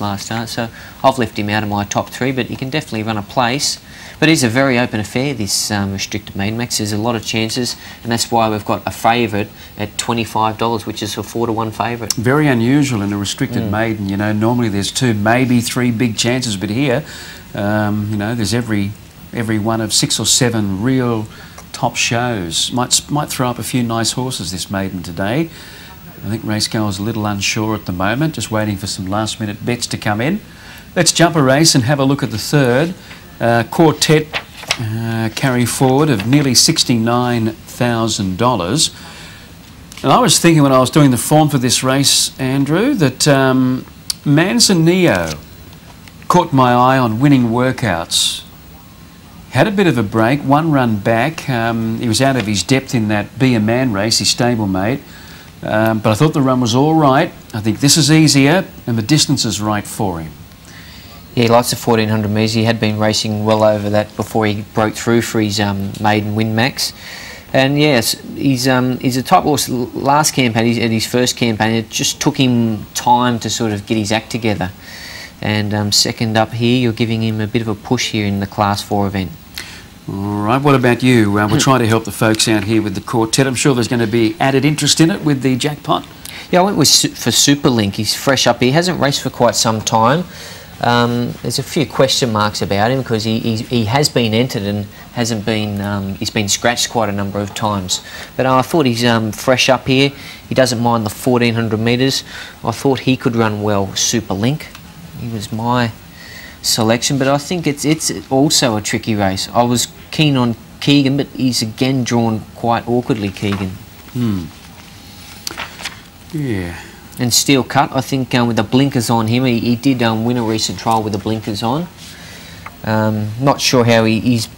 last start. So I've left him out of my top three, but he can definitely run a place. But it's a very open affair, this um, restricted maiden max. There's a lot of chances, and that's why we've got a favourite at $25, which is a 4 to 1 favourite. Very unusual in a restricted mm. maiden. You know, normally there's two, maybe three big chances, but here, um, you know, there's every every one of six or seven real top shows. Might might throw up a few nice horses this maiden today. I think Racecar is a little unsure at the moment, just waiting for some last minute bets to come in. Let's jump a race and have a look at the third. Uh, quartet uh, carry forward of nearly $69,000. And I was thinking when I was doing the form for this race, Andrew, that um, Manzanillo caught my eye on winning workouts. Had a bit of a break, one run back. Um, he was out of his depth in that Be a Man race, his stablemate. Um, but I thought the run was all right. I think this is easier, and the distance is right for him. Yeah, he likes the 1400 metres. He had been racing well over that before he broke through for his um, maiden win max. And yes, he's um, he's a type horse. Last campaign, at his first campaign, it just took him time to sort of get his act together. And um, second up here, you're giving him a bit of a push here in the Class 4 event. All right, what about you? Uh, we're trying to help the folks out here with the quartet. I'm sure there's going to be added interest in it with the jackpot. Yeah, I went with for Superlink. He's fresh up. He hasn't raced for quite some time. Um, there's a few question marks about him because he, he, he, has been entered and hasn't been, um, he's been scratched quite a number of times. But uh, I thought he's um, fresh up here. He doesn't mind the 1400 metres. I thought he could run well Super Link. He was my selection, but I think it's, it's also a tricky race. I was keen on Keegan, but he's again drawn quite awkwardly, Keegan. Hmm. Yeah and steel cut. I think um, with the blinkers on him, he, he did um, win a recent trial with the blinkers on. Um, not sure how he he's,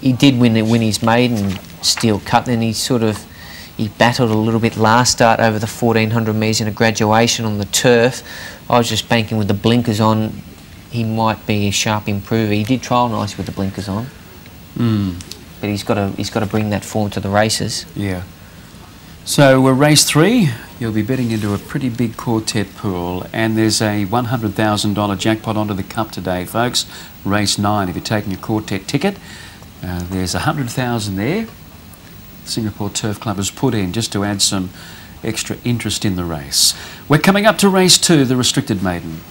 he did win win his maiden steel cut. Then he sort of he battled a little bit last start over the 1400 metres in a graduation on the turf. I was just banking with the blinkers on. He might be a sharp improver. He did trial nice with the blinkers on. Mm. But he's got to he's got to bring that form to the races. Yeah. So we're race three. You'll be betting into a pretty big quartet pool, and there's a $100,000 jackpot onto the cup today, folks. Race nine. If you're taking a quartet ticket, uh, there's a hundred thousand there. Singapore Turf Club has put in just to add some extra interest in the race. We're coming up to race two, the restricted maiden.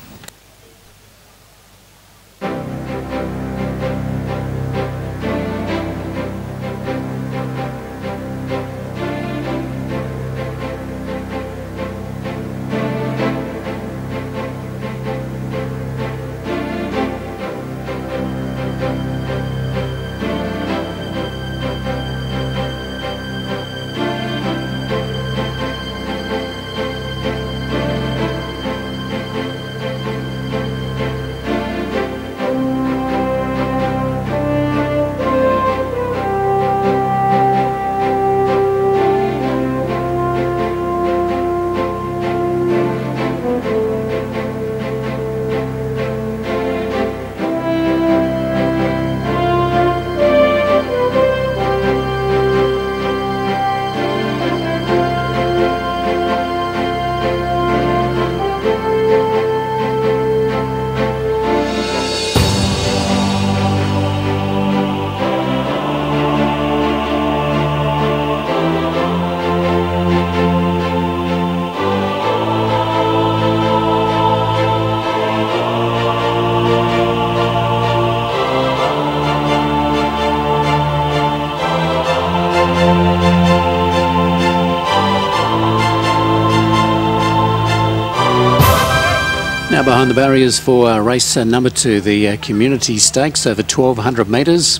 Behind the barriers for uh, race uh, number two, the uh, community stakes over 1200 metres.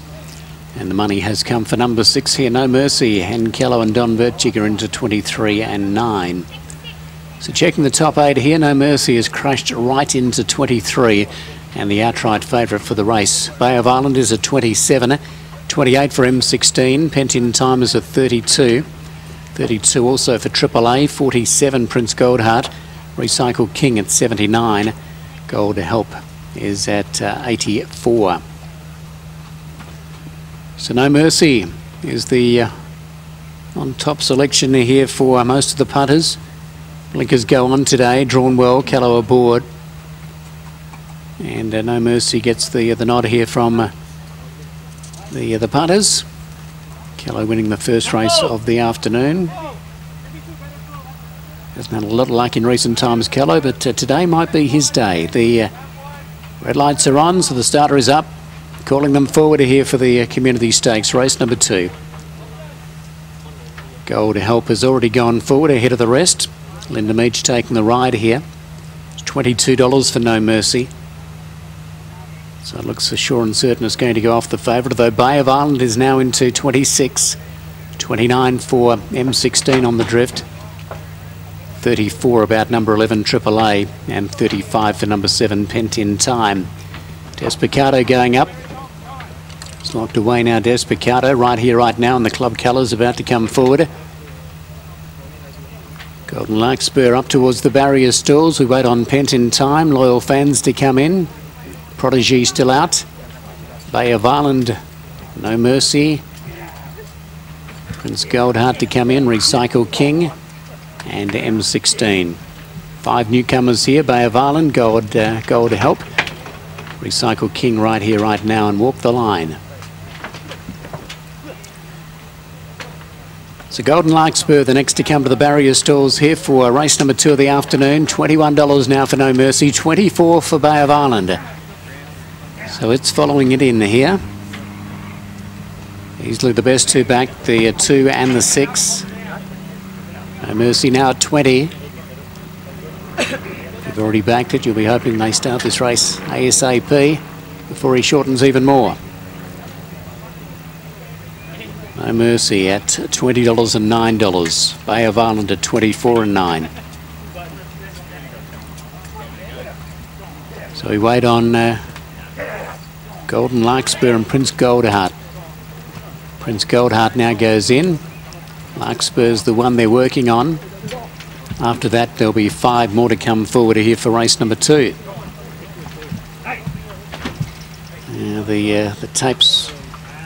And the money has come for number six here, No Mercy. Kello and Don Vertiger into 23 and 9. So checking the top eight here, No Mercy has crashed right into 23 and the outright favourite for the race. Bay of Ireland is at 27, 28 for M16, Pentin Time is at 32, 32 also for AAA, 47 Prince Goldheart, Recycle King at 79. Gold to Help is at uh, 84. So No Mercy is the uh, on top selection here for most of the putters. Blinkers go on today, drawn well, Callow aboard. And uh, No Mercy gets the the nod here from uh, the uh, the punters. Kello winning the first race of the afternoon. Hasn't had a lot of luck in recent times, Kello, but uh, today might be his day. The uh, red lights are on, so the starter is up. Calling them forward here for the uh, Community Stakes, race number two. Gold Help has already gone forward ahead of the rest. Linda Meech taking the ride here. It's $22 for No Mercy. So it looks for sure and certain it's going to go off the favourite, though Bay of Ireland is now into 26. 29 for M16 on the drift. 34 about number 11 AAA and 35 for number 7 Pentin Time. Desbocado going up. It's locked away now Desbocado right here right now and the club colours about to come forward. Golden Larkspur up towards the barrier stalls. We wait on Pentin Time. Loyal fans to come in. Prodigy still out. Bay of Ireland, no mercy. Prince Goldheart to come in. Recycle King and M16. Five newcomers here, Bay of Ireland, Gold, uh, Gold Help. Recycle King right here, right now, and walk the line. So Golden Larkspur, the next to come to the barrier stalls here for race number two of the afternoon. $21 now for No Mercy, 24 for Bay of Ireland. So it's following it in here. Easily the best two back, the uh, two and the six. No Mercy now at 20. If you've already backed it, you'll be hoping they start this race ASAP before he shortens even more. No Mercy at $20 and $9. Bay of Ireland at 24 and 9. So we wait on uh, Golden Larkspur and Prince Goldheart. Prince Goldheart now goes in. Larkspur's the one they're working on. After that, there'll be five more to come forward here for race number two. The uh, the tape's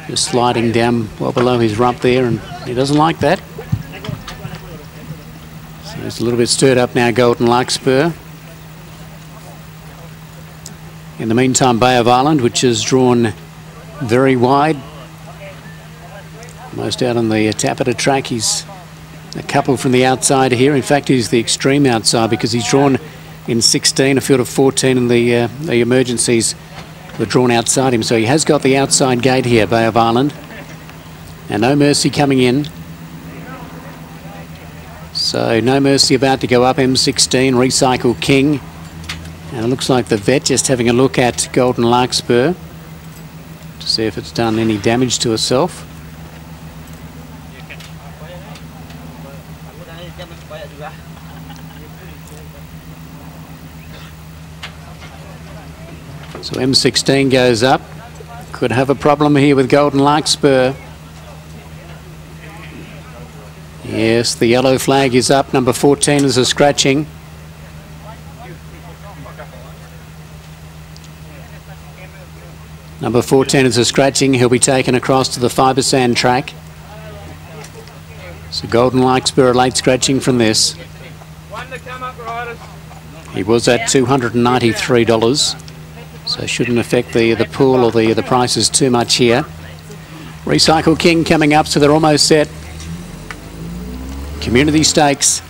just sliding down well below his rump there, and he doesn't like that. So he's a little bit stirred up now, Golden Larkspur. In the meantime, Bay of Ireland, which is drawn very wide, almost out on the Tapeta track. He's a couple from the outside here. In fact, he's the extreme outside because he's drawn in 16, a field of 14, and the, uh, the emergencies were drawn outside him. So he has got the outside gate here, Bay of Ireland. And No Mercy coming in. So No Mercy about to go up, M16, Recycle King. And it looks like the vet just having a look at Golden Larkspur to see if it's done any damage to itself. So M16 goes up. Could have a problem here with Golden Larkspur. Yes, the yellow flag is up. Number 14 is a scratching. Number 14 is a scratching. He'll be taken across to the fibre sand track. So Golden Larkspur, a late scratching from this. He was at $293. So shouldn't affect the, the pool or the, the prices too much here. Recycle King coming up, so they're almost set. Community Stakes.